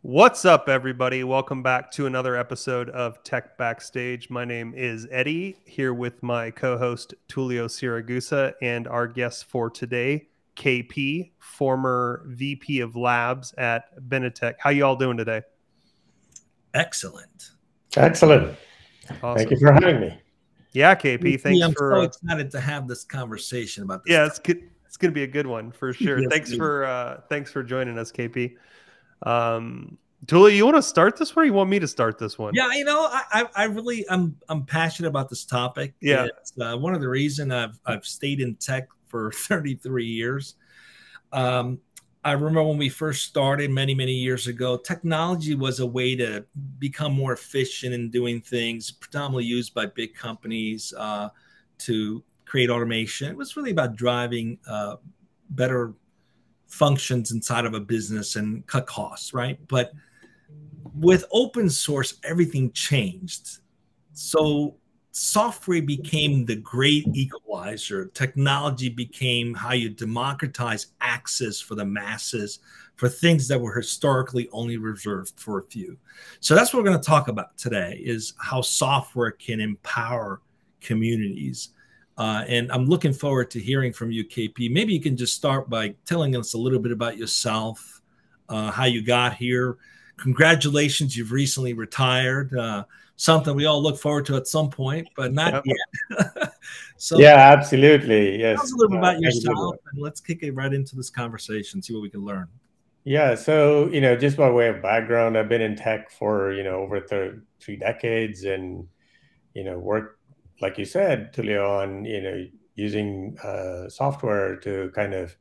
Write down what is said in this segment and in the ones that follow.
What's up, everybody? Welcome back to another episode of Tech Backstage. My name is Eddie, here with my co host Tulio Siragusa, and our guest for today, KP, former VP of Labs at Benetech. How you all doing today? Excellent. Excellent. Awesome. Thank you for having me. Yeah, KP. Thanks I'm for. I'm so excited to have this conversation about this. Yeah, it's good. It's going to be a good one for sure. yes, thanks for uh, thanks for joining us, KP. Um, Tuli, you want to start this one? Or you want me to start this one? Yeah, you know, I, I really, I'm, I'm passionate about this topic. Yeah, it's, uh, one of the reason I've, I've stayed in tech for 33 years. Um, I remember when we first started many, many years ago, technology was a way to become more efficient in doing things, predominantly used by big companies uh, to create automation. It was really about driving uh, better functions inside of a business and cut costs, right? But with open source, everything changed. So software became the great equalizer. Technology became how you democratize access for the masses for things that were historically only reserved for a few. So that's what we're going to talk about today is how software can empower communities. Uh, and I'm looking forward to hearing from you, KP. Maybe you can just start by telling us a little bit about yourself, uh, how you got here. Congratulations, you've recently retired. Uh, something we all look forward to at some point, but not yep. yet. so, yeah, absolutely. Yes. Tell us a little bit about yourself, and let's kick it right into this conversation. See what we can learn. Yeah, so you know, just by way of background, I've been in tech for you know over th- three decades, and you know, worked like you said, Tulio, on you know using uh, software to kind of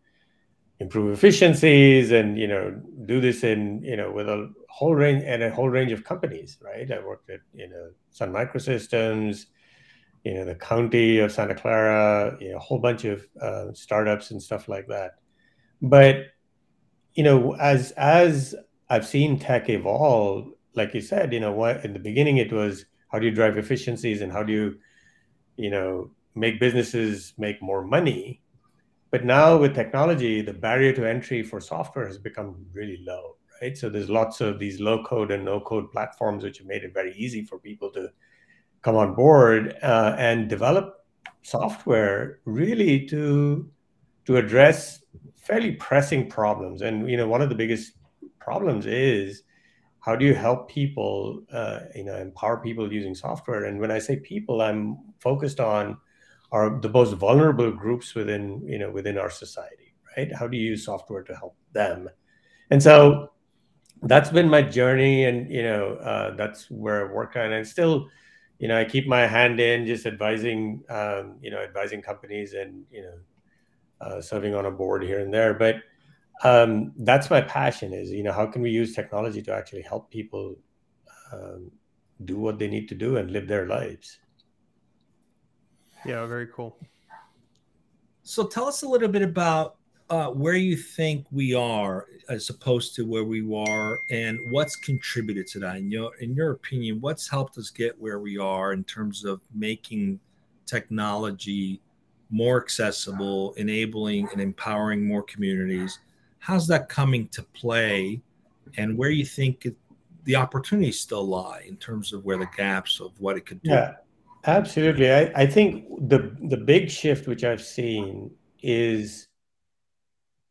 improve efficiencies and you know do this in you know with a whole range and a whole range of companies right i worked at you know sun microsystems you know the county of santa clara you know a whole bunch of uh, startups and stuff like that but you know as as i've seen tech evolve like you said you know what in the beginning it was how do you drive efficiencies and how do you you know, make businesses make more money. But now with technology, the barrier to entry for software has become really low, right? So there's lots of these low code and no code platforms which have made it very easy for people to come on board uh, and develop software really to to address fairly pressing problems. And you know, one of the biggest problems is how do you help people uh, you know empower people using software and when i say people i'm focused on are the most vulnerable groups within you know within our society right? How do you use software to help them? And so that's been my journey and you know uh, that's where i work on. And still you know i keep my hand in just advising um, you know advising companies and you know uh, serving on a board here and there. But um, that's my passion is you know how can we use technology to actually help people um, do what they need to do and live their lives yeah very cool. So tell us a little bit about uh, where you think we are as opposed to where we are and what's contributed to that. In your in your opinion what's helped us get where we are in terms of making technology more accessible enabling and empowering more communities? How's that coming to play and where you think it, the opportunities still lie in terms of where the gaps of what it could do? Yeah absolutely. I, I think the the big shift which i've seen is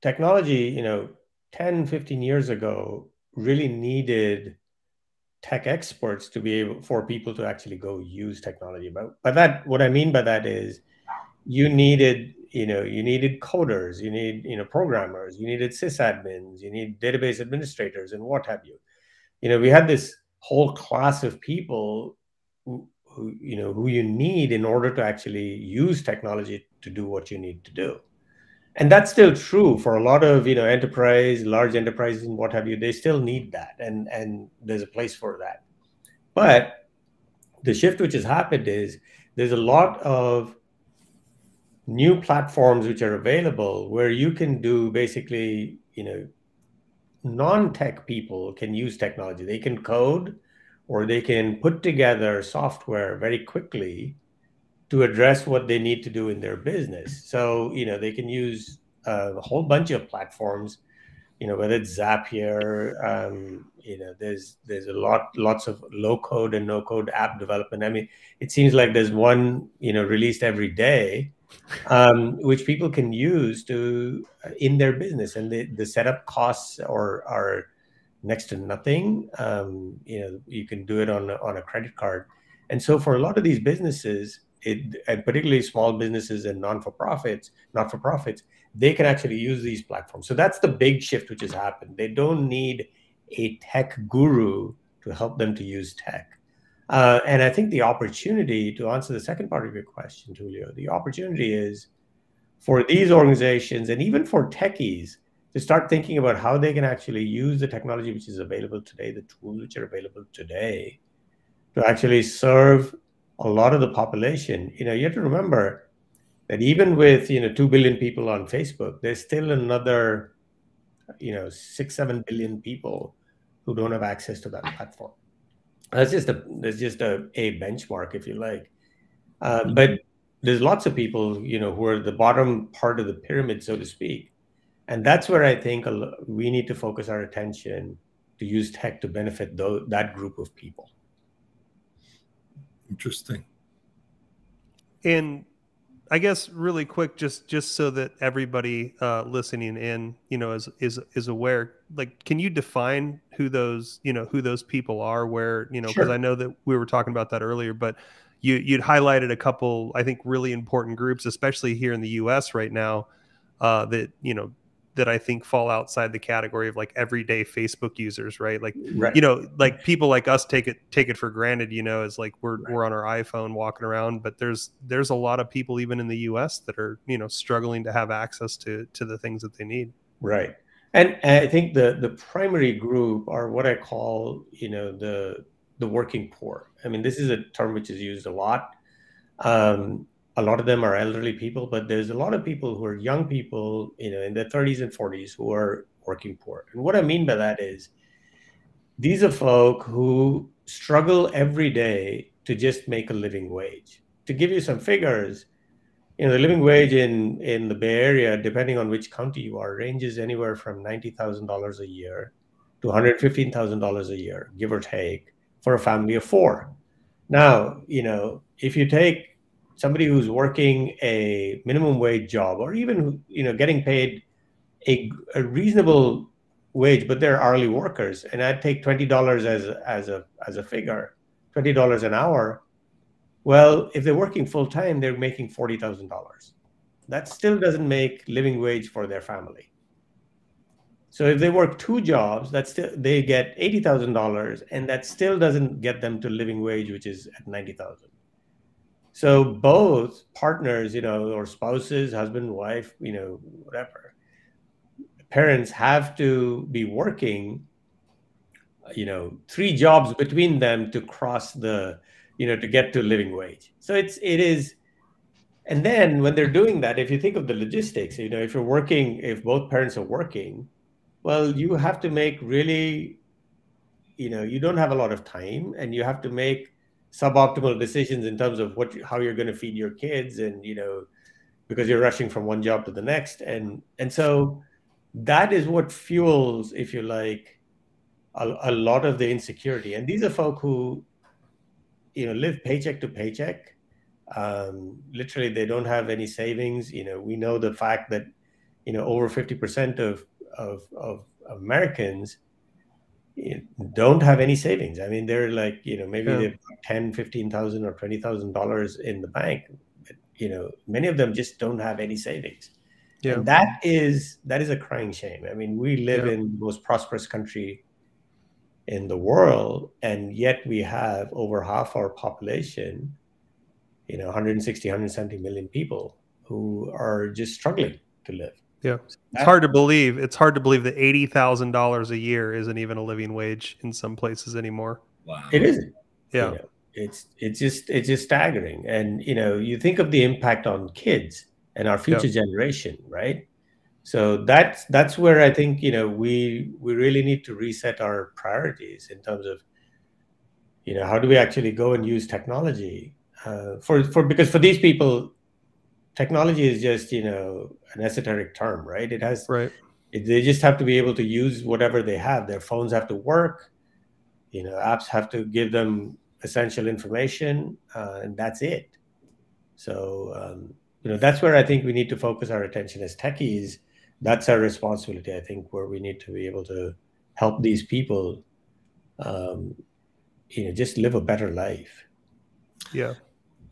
technology you know 10 15 years ago really needed tech experts to be able for people to actually go use technology. But by that what i mean by that is you needed you know you needed coders you need you know programmers you needed sysadmins you need database administrators and what have you. You know we had this whole class of people you know who you need in order to actually use technology to do what you need to do and that's still true for a lot of you know enterprise large enterprises and what have you they still need that and and there's a place for that but the shift which has happened is there's a lot of new platforms which are available where you can do basically, you know, non-tech people can use technology. They can code or they can put together software very quickly to address what they need to do in their business. So, you know, they can use uh, a whole bunch of platforms, you know, whether it's Zapier, um, you know, there's there's a lot lots of low code and no code app development. I mean, it seems like there's one, you know, released every day, um, which people can use to uh, in their business, and the, the setup costs are are next to nothing. Um, you know, you can do it on on a credit card, and so for a lot of these businesses, it, and particularly small businesses and non-for-profits, not-for-profits, they can actually use these platforms. So that's the big shift which has happened. They don't need a tech guru to help them to use tech. Uh, and I think the opportunity to answer the second part of your question, Tulio, the opportunity is for these organizations and even for techies to start thinking about how they can actually use the technology which is available today, the tools which are available today, to actually serve a lot of the population, you know, you have to remember that even with you know two billion people on Facebook, there's still another, you know, six seven billion people who don't have access to that platform. That's just a that's just a, a benchmark, if you like. Uh, mm-hmm. But there's lots of people, you know, who are the bottom part of the pyramid, so to speak, and that's where I think we need to focus our attention to use tech to benefit those, that group of people. Interesting. And I guess really quick, just just so that everybody uh, listening in, you know, is is is aware. Like, can you define who those you know who those people are? Where you know, because sure. I know that we were talking about that earlier, but you you'd highlighted a couple, I think, really important groups, especially here in the U.S. right now, uh, that you know that I think fall outside the category of like everyday Facebook users, right? Like, right. you know, like people like us take it take it for granted, you know, as like we're right. we're on our iPhone walking around, but there's there's a lot of people even in the U.S. that are you know struggling to have access to to the things that they need. Right, and, and I think the the primary group are what I call you know the the working poor. I mean, this is a term which is used a lot. Um, a lot of them are elderly people, but there's a lot of people who are young people, you know, in their 30s and 40s who are working poor. And what I mean by that is these are folk who struggle every day to just make a living wage. To give you some figures, you know, the living wage in in the Bay Area, depending on which county you are, ranges anywhere from ninety thousand dollars a year to one hundred fifteen thousand dollars a year, give or take, for a family of four. Now, you know, if you take somebody who's working a minimum wage job or even you know getting paid a, a reasonable wage but they're hourly workers. And i'd take $20 as a, as a as a figure $20 an hour. Well if they're working full time they're making $40000 that still doesn't make living wage for their family. So if they work two jobs that's still they get $80000 and that still doesn't get them to living wage which is at 90000 so both partners, you know, or spouses, husband, wife, you know, whatever, parents have to be working, you know, three jobs between them to cross the, you know, to get to living wage. So it's it is, and then when they're doing that, if you think of the logistics, you know, if you're working, if both parents are working, well, you have to make really, you know, you don't have a lot of time, and you have to make suboptimal decisions in terms of what how you're going to feed your kids and you know because you're rushing from one job to the next. And and so that is what fuels if you like a, a lot of the insecurity. And these are folk who you know live paycheck to paycheck. Um, literally they don't have any savings. You know we know the fact that you know over 50% of of, of americans don't have any savings. I mean, they're like, you know, maybe yeah. they've got 10, 15,000 or $20,000 in the bank. But, you know, many of them just don't have any savings. Yeah. And that is, that is a crying shame. I mean, we live yeah. in the most prosperous country in the world, and yet we have over half our population, you know, 160, 170 million people who are just struggling to live. Yeah, it's hard to believe. It's hard to believe that eighty thousand dollars a year isn't even a living wage in some places anymore. Wow, it isn't. Yeah, you know, it's it's just it's just staggering. And you know, you think of the impact on kids and our future yeah. generation, right? So that's that's where I think you know we we really need to reset our priorities in terms of you know how do we actually go and use technology uh, for for because for these people, technology is just you know an esoteric term, right? It has right. It, they just have to be able to use whatever they have. Their phones have to work. You know, apps have to give them essential information, uh, and that's it. So um, you know that's where I think we need to focus our attention as techies. That's our responsibility, I think, where we need to be able to help these people, um, you know, just live a better life. Yeah.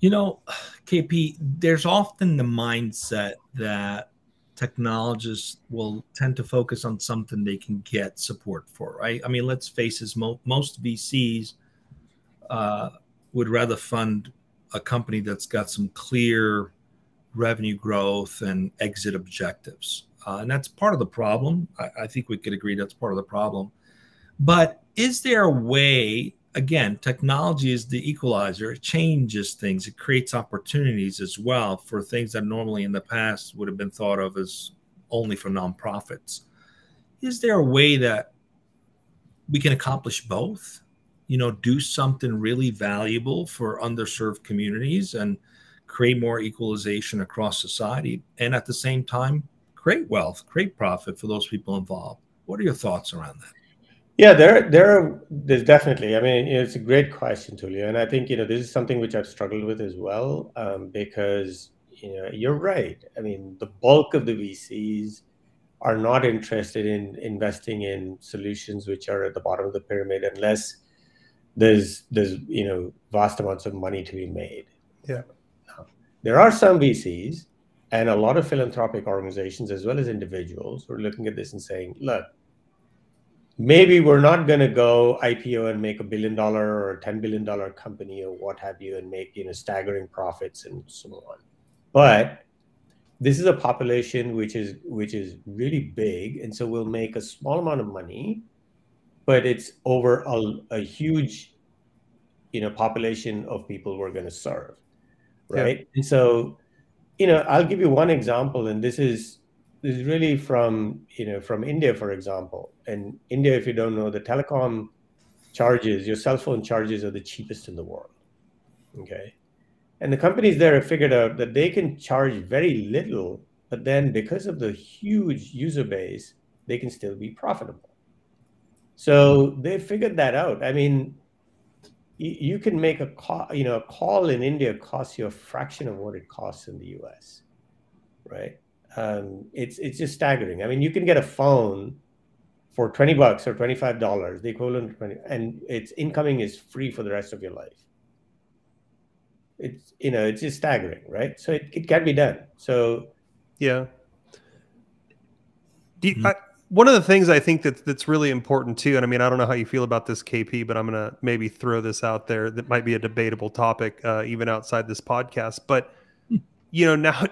You know, KP, there's often the mindset that technologists will tend to focus on something they can get support for, right? I mean, let's face it, mo- most VCs uh, would rather fund a company that's got some clear revenue growth and exit objectives. Uh, and that's part of the problem. I, I think we could agree that's part of the problem. But is there a way again, technology is the equalizer. It changes things. It creates opportunities as well for things that normally in the past would have been thought of as only for nonprofits. Is there a way that we can accomplish both? You know, do something really valuable for underserved communities and create more equalization across society, and at the same time, create wealth, create profit for those people involved. What are your thoughts around that? Yeah, there, there, are, there's definitely. I mean, it's a great question, Tulio, and I think you know this is something which I've struggled with as well, um, because you know you're right. I mean, the bulk of the VCs are not interested in investing in solutions which are at the bottom of the pyramid unless there's there's you know vast amounts of money to be made. Yeah, there are some VCs and a lot of philanthropic organizations as well as individuals who are looking at this and saying, look maybe we're not going to go IPO and make a billion dollar or $10 billion company or what have you and make you know staggering profits and so on. But this is a population which is which is really big, and so we'll make a small amount of money, but it's over a, a huge you know population of people we're going to serve, right? Yeah. And so, you know, I'll give you one example, and this is this is really from you know from India, for example. And India, if you don't know, the telecom charges, your cell phone charges are the cheapest in the world. Okay. And the companies there have figured out that they can charge very little, but then because of the huge user base, they can still be profitable. So they figured that out. I mean, you can make a call, you know, a call in India costs you a fraction of what it costs in the US, right? Um, it's it's just staggering. I mean, you can get a phone for 20 bucks or $25, the equivalent of 20, and its incoming is free for the rest of your life. It's, you know, it's just staggering, right? So it, it can be done. So, yeah. You, mm-hmm. I, one of the things I think that that's really important too, and I mean, I don't know how you feel about this, KP, but I'm going to maybe throw this out there that might be a debatable topic, uh, even outside this podcast. But you know now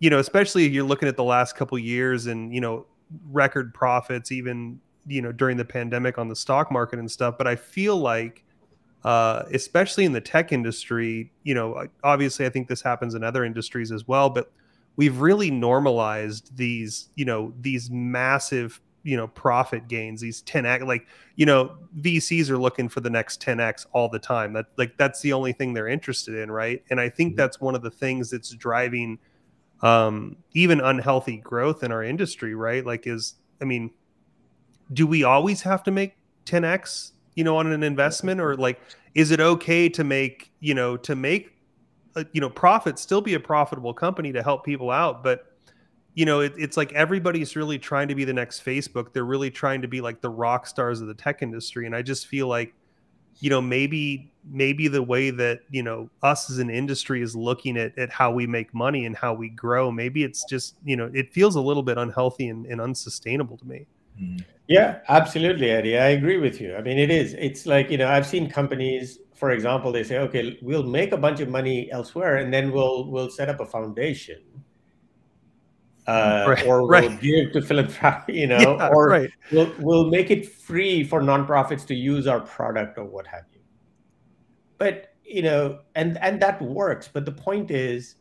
you know especially you're looking at the last couple years and you know record profits even you know during the pandemic on the stock market and stuff but i feel like uh, especially in the tech industry you know obviously i think this happens in other industries as well but we've really normalized these you know these massive you know profit gains these 10x like you know vcs are looking for the next 10x all the time. That like that's the only thing they're interested in right? And i think mm-hmm. that's one of the things that's driving um even unhealthy growth in our industry right? Like is i mean do we always have to make 10x you know on an investment? Or like is it okay to make you know to make a, you know profit still be a profitable company to help people out but you know, it, it's like everybody's really trying to be the next Facebook. They're really trying to be like the rock stars of the tech industry. And I just feel like, you know, maybe maybe the way that, you know, us as an industry is looking at, at how we make money and how we grow, maybe it's just, you know, it feels a little bit unhealthy and, and unsustainable to me. Mm-hmm. Yeah, absolutely, Eddie. I agree with you. I mean, it is. It's like, you know, I've seen companies, for example, they say, okay, we'll make a bunch of money elsewhere and then we'll we'll set up a foundation uh, right, or we'll give to philanthropy, you know, yeah, or right. we'll, we'll make it free for nonprofits to use our product or what have you. But, you know, and, and that works. But the point is,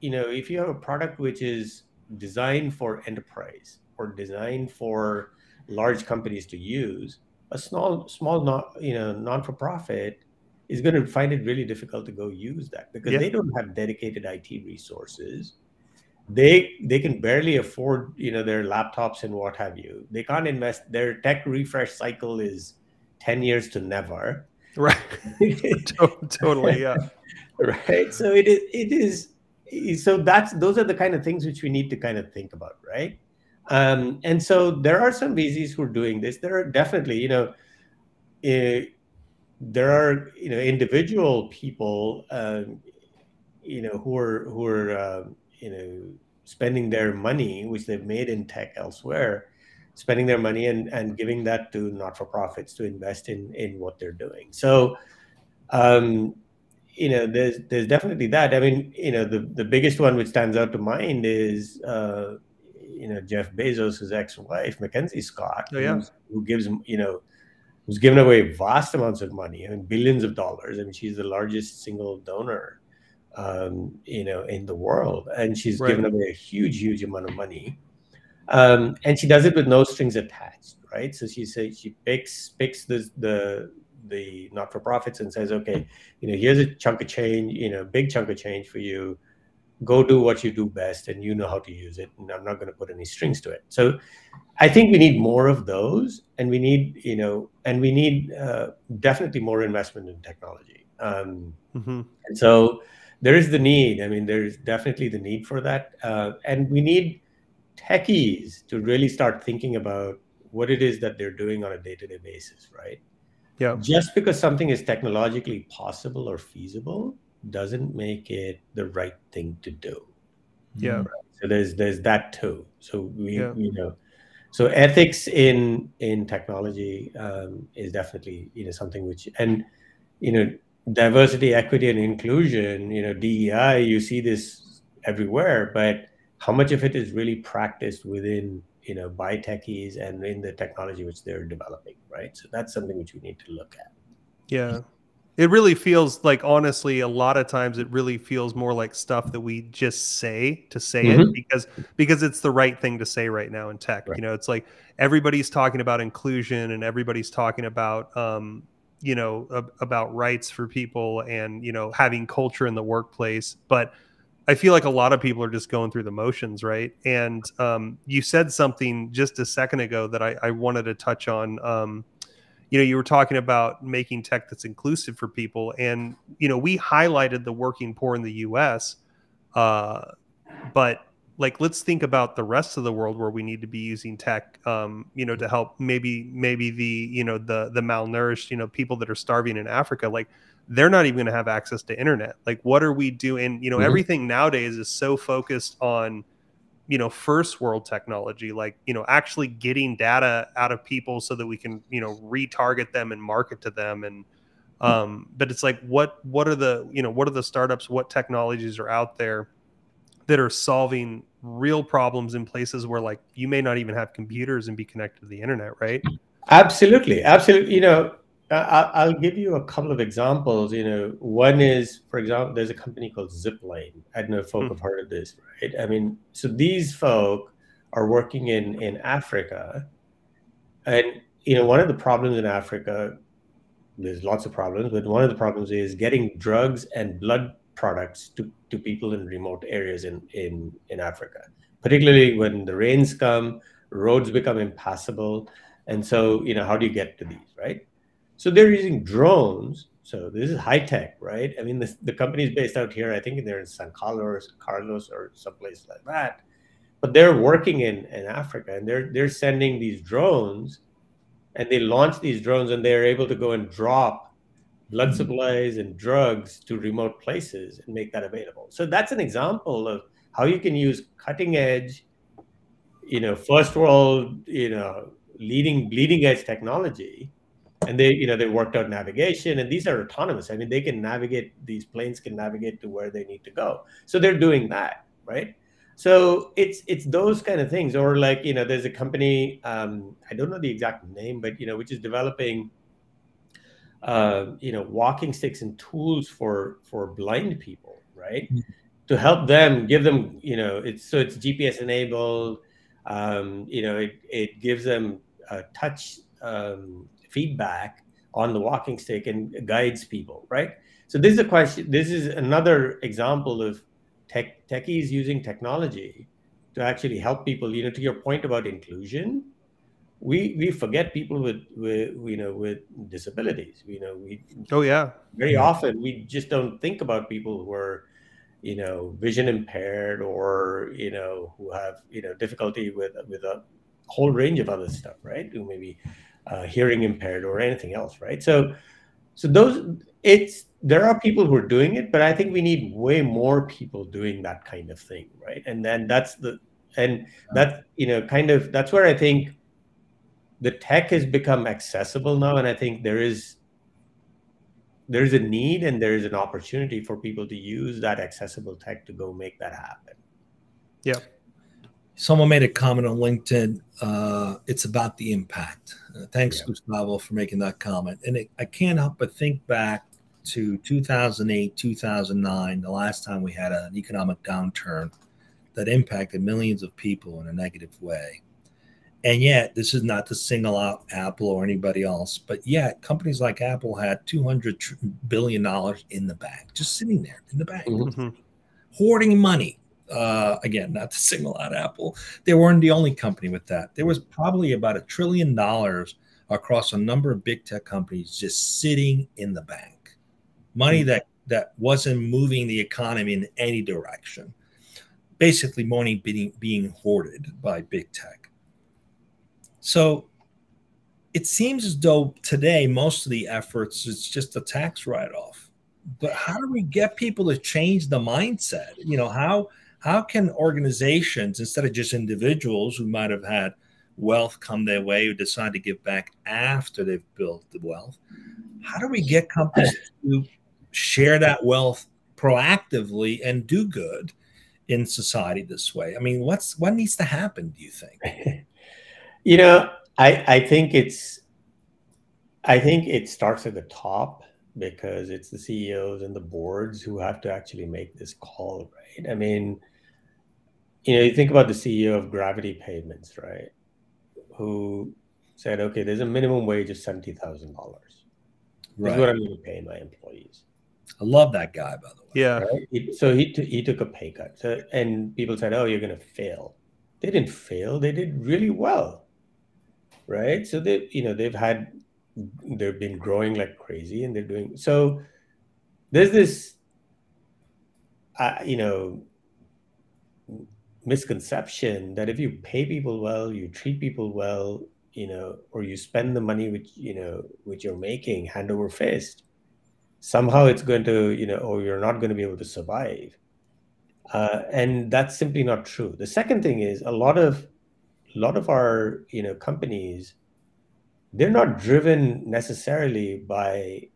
you know, if you have a product which is designed for enterprise or designed for large companies to use, a small, small, not, you know, non-for-profit is going to find it really difficult to go use that because Yeah. they don't have dedicated IT resources. They they can barely afford you know their laptops and what have you. They can't invest. Their tech refresh cycle is ten years to never. Right. Totally. Yeah. right so it is it is so that's those are the kind of things which we need to kind of think about right um, and so there are some vcs who are doing this there are definitely you know eh, there are you know individual people um, you know who are who are uh, you know spending their money which they've made in tech elsewhere spending their money and, and giving that to not-for-profits to invest in in what they're doing. So um, you know there's there's definitely that. I mean you know the the biggest one which stands out to mind is uh you know jeff bezos' ex-wife mackenzie scott Oh, yeah. who gives you know who's given away vast amounts of money i mean billions of dollars. I mean she's the largest single donor um you know in the world and she's Right. given away a huge huge amount of money. Um and she does it with no strings attached right? So she says she picks picks the the the not-for-profits and says okay you know here's a chunk of change you know big chunk of change for you. Go do what you do best and you know how to use it and i'm not going to put any strings to it. So i think we need more of those and we need you know and we need uh, definitely more investment in technology. Um, hmm and so there is the need i mean there's definitely the need for that uh, and we need techies to really start thinking about what it is that they're doing on a day-to-day basis right Yeah. just because something is technologically possible or feasible doesn't make it the right thing to do Yeah. so there's there's that too so we Yeah. you know so ethics in in technology um, is definitely you know something which and you know diversity equity and inclusion you know dei you see this everywhere but how much of it is really practiced within you know by techies and in the technology which they're developing right so that's something which we need to look at Yeah. It really feels like honestly a lot of times it really feels more like stuff that we just say to say it Mhm. because because it's the right thing to say right now in tech. Right. You know, it's like everybody's talking about inclusion and everybody's talking about um you know ab- about rights for people and you know having culture in the workplace but I feel like a lot of people are just going through the motions, right? And um, you said something just a second ago that I, I wanted to touch on. Um, you know, you were talking about making tech that's inclusive for people, and you know, we highlighted the working poor in the U.S., uh, but like, let's think about the rest of the world where we need to be using tech, um, you know, to help maybe maybe the you know the the malnourished, you know, people that are starving in Africa, like they're not even going to have access to internet. Like, what are we doing? You know, Mhm. everything nowadays is so focused on, you know, first world technology, like, you know, actually getting data out of people so that we can, you know, retarget them and market to them. And, um, but it's like, what, what are the, you know, what are the startups, what technologies are out there that are solving real problems in places where like you may not even have computers and be connected to the internet, right? Absolutely, absolutely. You know, I- I- I'll give you a couple of examples. You know, one is, for example, there's a company called Zipline. I don't know if folk Hmm. have heard of this, right? I mean, so these folk are working in in Africa, and you know, one of the problems in Africa, there's lots of problems, but one of the problems is getting drugs and blood products to, to people in remote areas in in in Africa, particularly when the rains come, roads become impassable and so, you know, how do you get to these, right? So they're using drones. So this is high tech, right? I mean, the, the company is based out here. I think they're in San Carlos, Carlos, or someplace like that. But they're working in, in Africa, and they're they're sending these drones, and they launch these drones, and they're able to go and drop blood supplies and drugs to remote places and make that available. So that's an example of how you can use cutting edge, you know, first world, you know, leading bleeding edge technology. And they you know they worked out navigation and these are autonomous. I mean they can navigate these planes can navigate to where they need to go. So they're doing that right? So it's it's those kind of things. Or like you know there's a company um, i don't know the exact name but you know which is developing uh, you know walking sticks and tools for for blind people right Mhm. to help them give them you know it's so it's gps enabled um, you know it, it gives them uh, touch um, feedback on the walking stick and guides people, right? So this is a question. This is another example of tech techies using technology to actually help people. You know, to your point about inclusion, we we forget people with with you know with disabilities. You know, we oh yeah, very often we just don't think about people who are you know vision impaired or you know who have you know difficulty with with a whole range of other stuff, right? Who maybe uh, hearing impaired or anything else, right? So, so those it's there are people who are doing it, but I think we need way more people doing that kind of thing, right? And then that's the and that you know kind of that's where I think the tech has become accessible now, and I think there is there's a need and there is an opportunity for people to use that accessible tech to go make that happen. Yeah someone made a comment on LinkedIn. Uh, it's about the impact. Uh, thanks, yeah. Gustavo, for making that comment. And it, I can't help but think back to 2008, 2009, the last time we had an economic downturn that impacted millions of people in a negative way. And yet, this is not to single out Apple or anybody else, but yet companies like Apple had 200 billion dollars in the bank, just sitting there in the bank, mm-hmm. hoarding money uh, again, not to single out Apple, they weren't the only company with that. There was probably about a trillion dollars across a number of big tech companies just sitting in the bank, money mm-hmm. that that wasn't moving the economy in any direction. Basically, money being being hoarded by big tech. So it seems as though today most of the efforts is just a tax write-off. But how do we get people to change the mindset? You know, how how can organizations, instead of just individuals who might have had wealth come their way who decide to give back after they've built the wealth, how do we get companies to share that wealth proactively and do good in society this way? I mean, what's what needs to happen, do you think? you know, I I think it's I think it starts at the top because it's the CEOs and the boards who have to actually make this call, right? I mean, you know, you think about the CEO of Gravity Payments, right? Who said, okay, there's a minimum wage of seventy thousand dollars. Right. Is what I'm going to pay my employees. I love that guy, by the way. Yeah. Right? So he t- he took a pay cut. So, and people said, oh, you're going to fail. They didn't fail. They did really well, right? So they, you know, they've had, they've been growing like crazy, and they're doing so. There's this, uh, you know, misconception that if you pay people well, you treat people well, you know, or you spend the money which you know which you're making hand over fist, somehow it's going to you know, or you're not going to be able to survive. Uh, and that's simply not true. The second thing is a lot of a lot of our you know companies, they're not driven necessarily by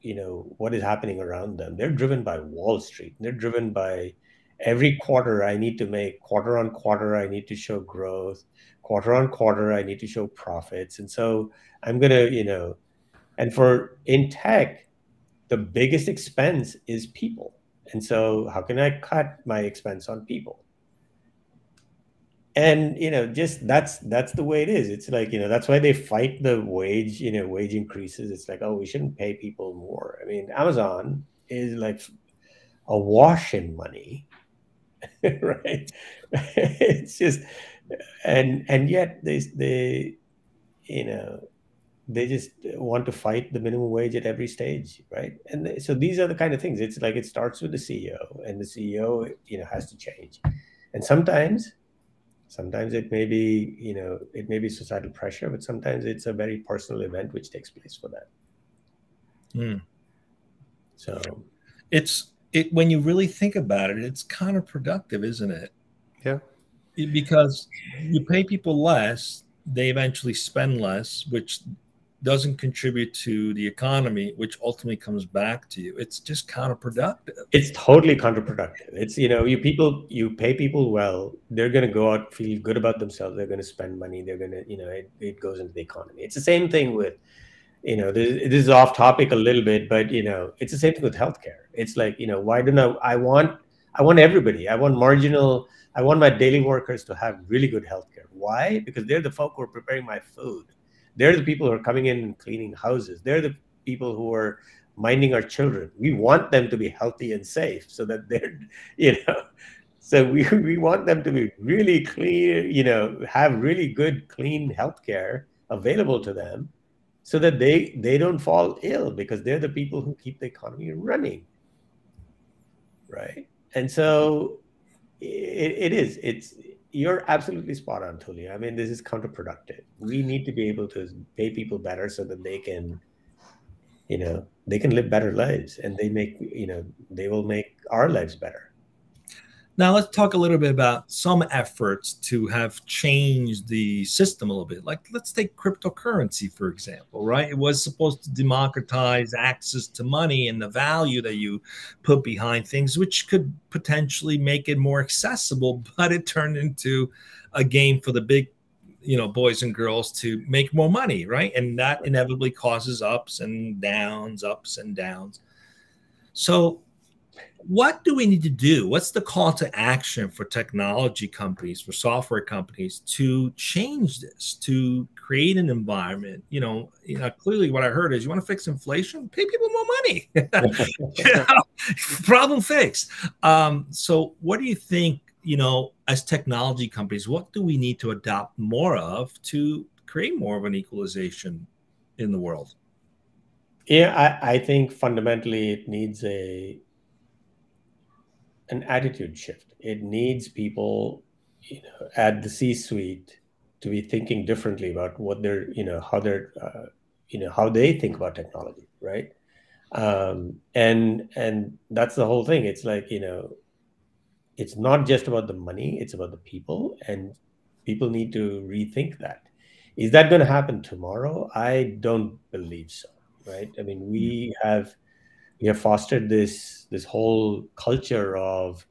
you know what is happening around them. They're driven by Wall Street. They're driven by every quarter I need to make quarter on quarter, I need to show growth, quarter on quarter, I need to show profits. And so I'm going to, you know, and for in tech, the biggest expense is people. And so how can I cut my expense on people? And you know, just that's that's the way it is. It's like, you know, that's why they fight the wage, you know, wage increases. It's like, oh, we shouldn't pay people more. I mean, Amazon is like a wash in money right? it's just and and yet they they you know they just want to fight the minimum wage at every stage right and they, so these are the kind of things it's like it starts with the ceo and the ceo you know has to change and sometimes sometimes it may be you know it may be societal pressure but sometimes it's a very personal event which takes place for them mm. so it's it when you really think about it, it's counterproductive, isn't it? Yeah. Because you pay people less, they eventually spend less, which doesn't contribute to the economy, which ultimately comes back to you. It's just counterproductive. It's totally counterproductive. It's you know, you people you pay people well, they're gonna go out, feel good about themselves, they're gonna spend money, they're gonna, you know, it, it goes into the economy. It's the same thing with you know this, this, is off topic a little bit but you know it's the same thing with healthcare it's like you know why don't i i want i want everybody i want marginal i want my daily workers to have really good healthcare why because they're the folk who are preparing my food They're the people who are coming in and cleaning houses. They're the people who are minding our children. We want them to be healthy and safe so that they're, you know, so we, we want them to be really clean, you know, have really good, clean healthcare available to them so that they they don't fall ill because they're the people who keep the economy running. Right. And so it, it is, it's you're absolutely spot on, Tulio. I mean, this is counterproductive. We need to be able to pay people better so that they can, you know, they can live better lives and they make, you know, they will make our lives better. Now let's talk a little bit about some efforts to have changed the system a little bit. Like let's take cryptocurrency for example, right? It was supposed to democratize access to money and the value that you put behind things, which could potentially make it more accessible, but it turned into a game for the big you know boys and girls to make more money right and that inevitably causes ups and downs ups and downs so what do we need to do? What's the call to action for technology companies, for software companies to change this, to create an environment? You know, you know, clearly what I heard is you want to fix inflation, pay people more money. problem fixed. Um, so, what do you think? You know, as technology companies, what do we need to adopt more of to create more of an equalization in the world? Yeah, I, I think fundamentally it needs a an attitude shift. It needs people, you know, at the C-suite to be thinking differently about what they're, you know, how they're, uh, you know, how they think about technology, right? Um, and and that's the whole thing. It's like you know, it's not just about the money; it's about the people, and people need to rethink that. Is that going to happen tomorrow? I don't believe so. Right? I mean, we have we have fostered this this whole culture of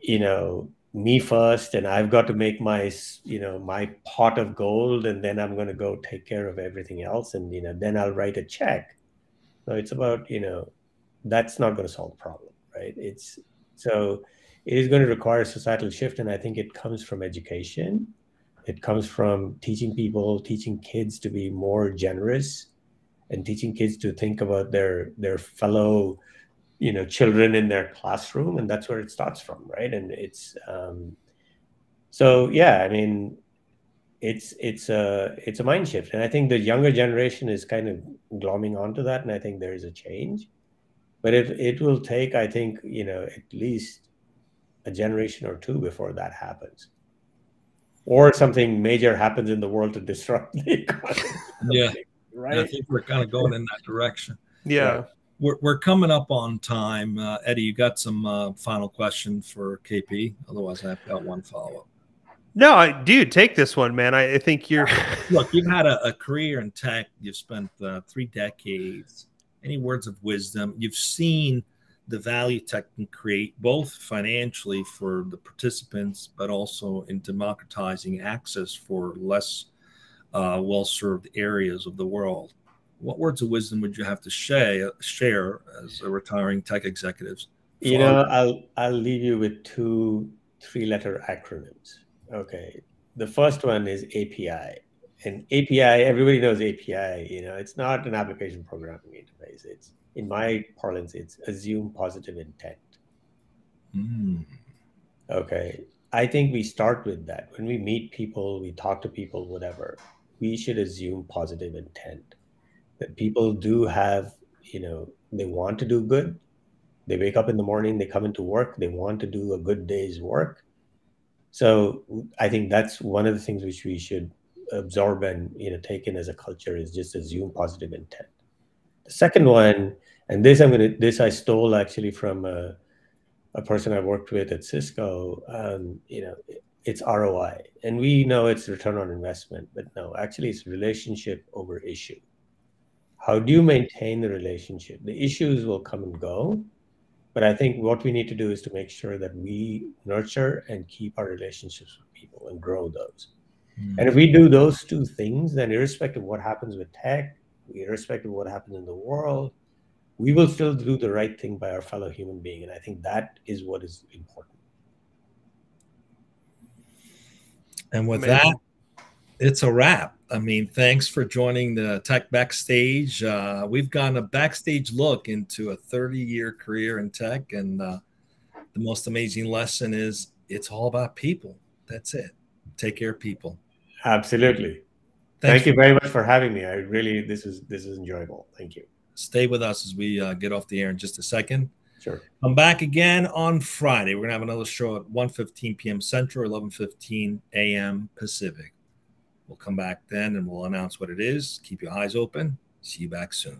you know me first and i've got to make my you know my pot of gold and then i'm going to go take care of everything else and you know then i'll write a check. So it's about you know that's not going to solve the problem right? It's so it is going to require a societal shift and i think it comes from education. It comes from teaching people teaching kids to be more generous and teaching kids to think about their their fellow you know children in their classroom and that's where it starts from right? And it's um, so yeah i mean it's it's a it's a mind shift. And i think the younger generation is kind of glomming onto that and i think there is a change. But it it will take i think you know at least a generation or two before that happens. Or something major happens in the world to disrupt the economy. Yeah right? I think we're kind of going in that direction. Yeah. We're, we're coming up on time. Uh, Eddie, you got some uh, final question for KP? Otherwise, I've got one follow up. No, I, dude, take this one, man. I, I think you're. Look, you've had a, a, career in tech. You've spent uh, three decades. Any words of wisdom? You've seen the value tech can create, both financially for the participants, but also in democratizing access for less uh, well served areas of the world. What words of wisdom would you have to share, share as a retiring tech executives? You know, I'll, I'll leave you with two three letter acronyms. Okay. The first one is API. And API, everybody knows API. You know, it's not an application programming interface. It's, in my parlance, it's assume positive intent. Mm. Okay. I think we start with that. When we meet people, we talk to people, whatever we should assume positive intent. That people do have you know they want to do good. They wake up in the morning they come into work they want to do a good day's work. So i think that's one of the things which we should absorb and you know take in as a culture is just assume positive intent. The second one and this i'm to this i stole actually from a, a person i worked with at cisco um, you know it's ROI. And we know it's return on investment, but no, actually it's relationship over issue. How do you maintain the relationship? The issues will come and go, but I think what we need to do is to make sure that we nurture and keep our relationships with people and grow those. Mm. And if we do those two things, then irrespective of what happens with tech, irrespective of what happens in the world, we will still do the right thing by our fellow human being. And I think that is what is important. And with Amazing. that, it's a wrap. I mean, thanks for joining the Tech Backstage. Uh, we've gotten a backstage look into a 30 year career in tech. And uh, the most amazing lesson is it's all about people. That's it. Take care of people. Absolutely. Thanks Thank you very much for having me. I really, this is, this is enjoyable. Thank you. Stay with us as we uh, get off the air in just a second. Sure. Come back again on Friday. We're gonna have another show at 1:15 p.m. Central, 11:15 a.m. Pacific. We'll come back then and we'll announce what it is. Keep your eyes open. See you back soon.